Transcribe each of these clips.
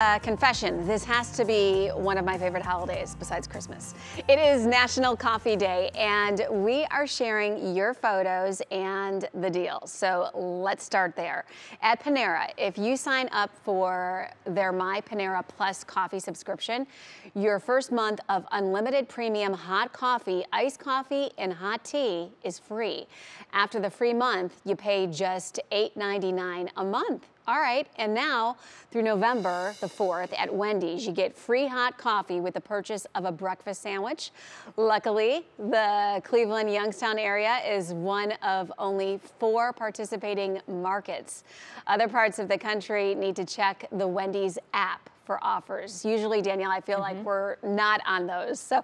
Uh, confession, this has to be one of my favorite holidays besides Christmas. It is National Coffee Day, and we are sharing your photos and the deals. So let's start there. At Panera, if you sign up for their My Panera Plus coffee subscription, your first month of unlimited premium hot coffee, iced coffee, and hot tea is free. After the free month, you pay just $8.99 a month. All right, and now through November the 4th at Wendy's, you get free hot coffee with the purchase of a breakfast sandwich. Luckily, the Cleveland Youngstown area is one of only four participating markets. Other parts of the country need to check the Wendy's app for offers. Usually, Danielle, I feel mm -hmm. like mm-hmm. we're not on those. So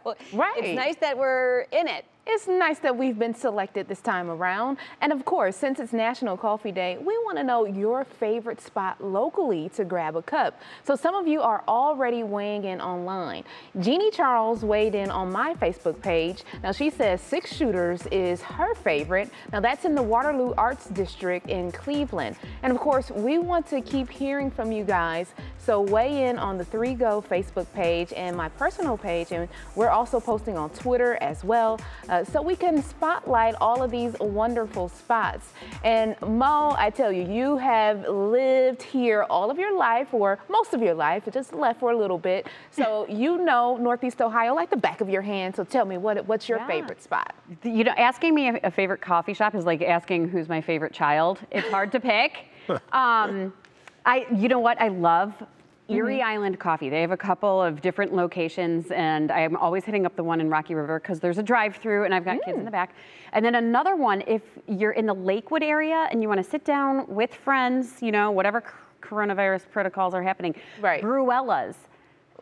right. it's nice that we're in it. It's nice that we've been selected this time around. And of course, since it's National Coffee Day, we want to know your favorite spot locally to grab a cup. So some of you are already weighing in online. Jeannie Charles weighed in on my Facebook page. Now she says Six Shooters is her favorite. Now that's in the Waterloo Arts District in Cleveland. And of course, we want to keep hearing from you guys. So weigh in on the 3Go Facebook page and my personal page. And we're also posting on Twitter as well. Uh, so we can spotlight all of these wonderful spots. And Mo, I tell you, you have lived here all of your life, or most of your life, just left for a little bit. So you know Northeast Ohio like the back of your hand. So tell me, what, what's your yeah. favorite spot? You know, asking me a favorite coffee shop is like asking who's my favorite child. It's hard to pick. um, I, you know what I love Erie mm -hmm. Island Coffee. They have a couple of different locations, and I'm always hitting up the one in Rocky River because there's a drive-through, and I've got mm. kids in mm. the back. And then another one, if you're in the Lakewood area and you want to sit down with friends, you know, whatever coronavirus protocols are happening, right. Bruella's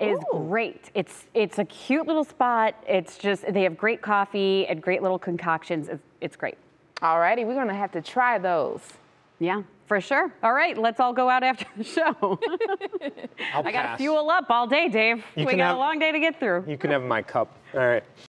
is Ooh. great. It's it's a cute little spot. It's just they have great coffee and great little concoctions. It's, it's great. All righty, we're gonna have to try those. Yeah. For sure. All right, let's all go out after the show. I got to fuel up all day, Dave. You we got have, a long day to get through. You can have my cup. All right.